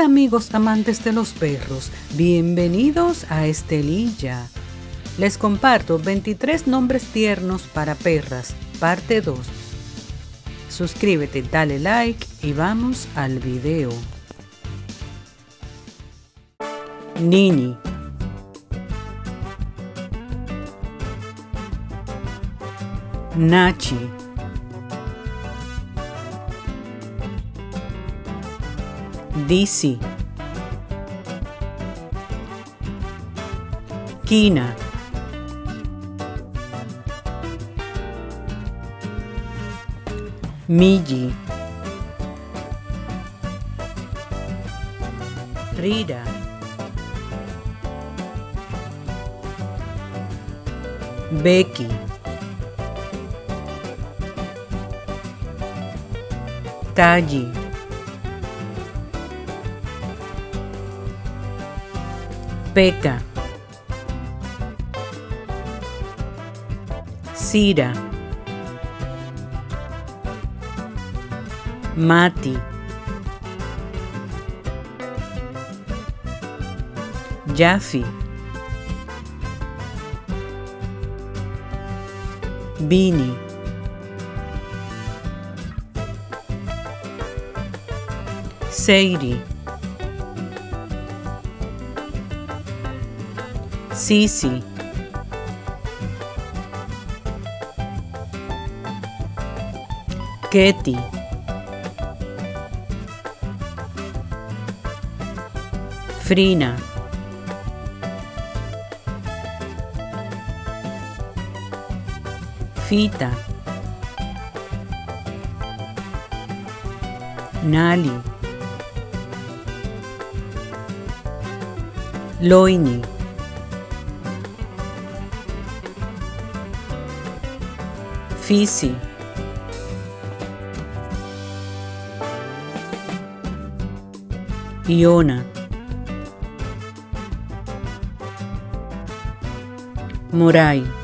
Hola amigos amantes de los perros, bienvenidos a Estelilla. Les comparto 23 nombres tiernos para perras, parte 2. Suscríbete, dale like y vamos al video. Nini Nachi Disi Kina. Miji. Rida Becky. Taji Peca. Cira Mati. Jaffi Bini Seiri Sisi Ketty. Frina. Fita. Nali. Loini Fisi Iona. Morai